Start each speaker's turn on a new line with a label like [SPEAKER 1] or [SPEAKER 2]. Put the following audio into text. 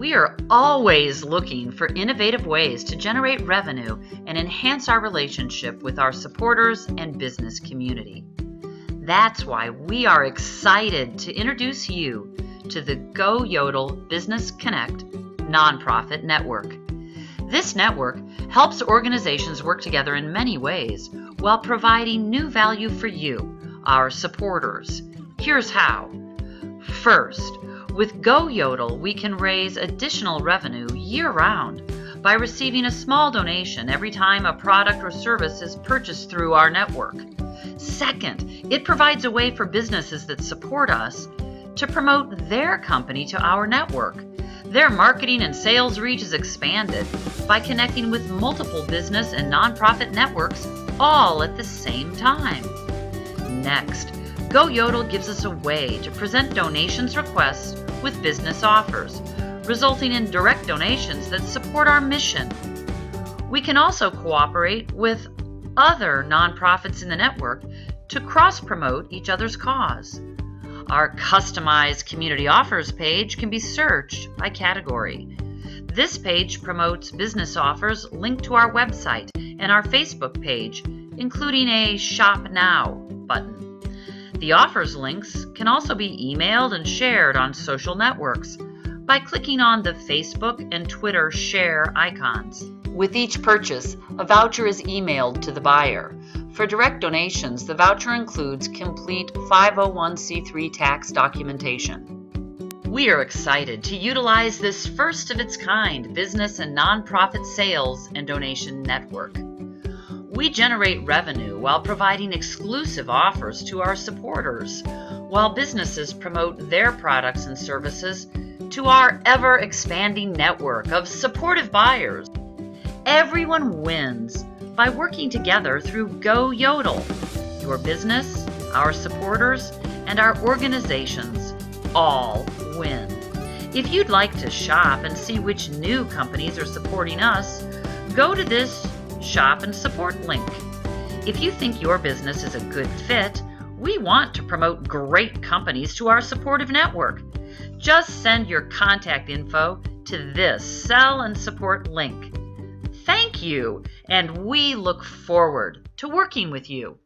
[SPEAKER 1] We are always looking for innovative ways to generate revenue and enhance our relationship with our supporters and business community. That's why we are excited to introduce you to the GoYodel Business Connect nonprofit network. This network helps organizations work together in many ways while providing new value for you, our supporters. Here's how. First, with GoYodel, we can raise additional revenue year round by receiving a small donation every time a product or service is purchased through our network. Second, it provides a way for businesses that support us to promote their company to our network. Their marketing and sales reach is expanded by connecting with multiple business and nonprofit networks all at the same time. Next, GoYodel gives us a way to present donations requests with business offers, resulting in direct donations that support our mission. We can also cooperate with other nonprofits in the network to cross promote each other's cause. Our customized community offers page can be searched by category. This page promotes business offers linked to our website and our Facebook page, including a Shop Now button. The offers links can also be emailed and shared on social networks by clicking on the Facebook and Twitter share icons. With each purchase, a voucher is emailed to the buyer. For direct donations, the voucher includes complete 501c3 tax documentation. We are excited to utilize this first of its kind business and nonprofit sales and donation network. We generate revenue while providing exclusive offers to our supporters, while businesses promote their products and services to our ever expanding network of supportive buyers. Everyone wins by working together through GoYodel. Your business, our supporters, and our organizations all win. If you'd like to shop and see which new companies are supporting us, go to this Shop and Support link. If you think your business is a good fit, we want to promote great companies to our supportive network. Just send your contact info to this Sell and Support link. Thank you, and we look forward to working with you.